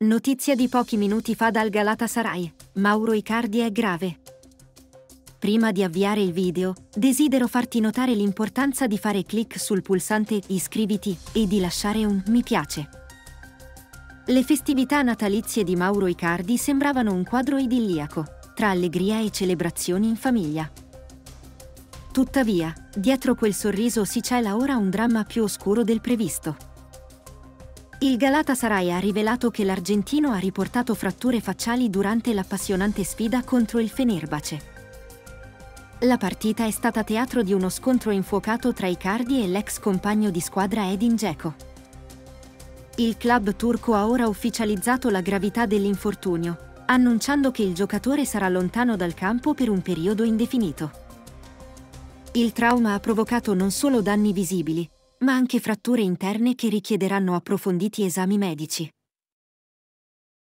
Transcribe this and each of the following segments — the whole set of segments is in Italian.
Notizia di pochi minuti fa dal Galatasaray. Mauro Icardi è grave. Prima di avviare il video, desidero farti notare l'importanza di fare clic sul pulsante iscriviti e di lasciare un mi piace. Le festività natalizie di Mauro Icardi sembravano un quadro idilliaco, tra allegria e celebrazioni in famiglia. Tuttavia, dietro quel sorriso si cela ora un dramma più oscuro del previsto. Il Galatasaray ha rivelato che l'argentino ha riportato fratture facciali durante l'appassionante sfida contro il Fenerbahce. La partita è stata teatro di uno scontro infuocato tra Icardi e l'ex compagno di squadra Edin Dzeko. Il club turco ha ora ufficializzato la gravità dell'infortunio, annunciando che il giocatore sarà lontano dal campo per un periodo indefinito. Il trauma ha provocato non solo danni visibili, ma anche fratture interne che richiederanno approfonditi esami medici.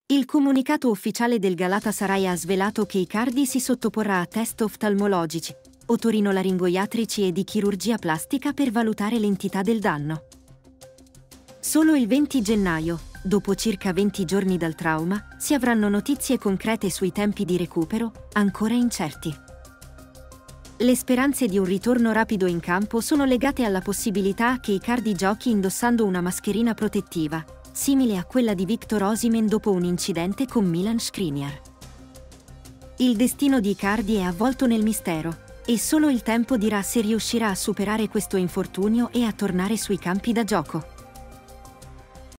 Il comunicato ufficiale del Galatasaray ha svelato che Icardi si sottoporrà a test oftalmologici, otorinolaringoiatrici e di chirurgia plastica per valutare l'entità del danno. Solo il 20 gennaio, dopo circa 20 giorni dal trauma, si avranno notizie concrete sui tempi di recupero, ancora incerti. Le speranze di un ritorno rapido in campo sono legate alla possibilità che Icardi giochi indossando una mascherina protettiva, simile a quella di Victor Osimen dopo un incidente con Milan Skriniar. Il destino di Icardi è avvolto nel mistero e solo il tempo dirà se riuscirà a superare questo infortunio e a tornare sui campi da gioco.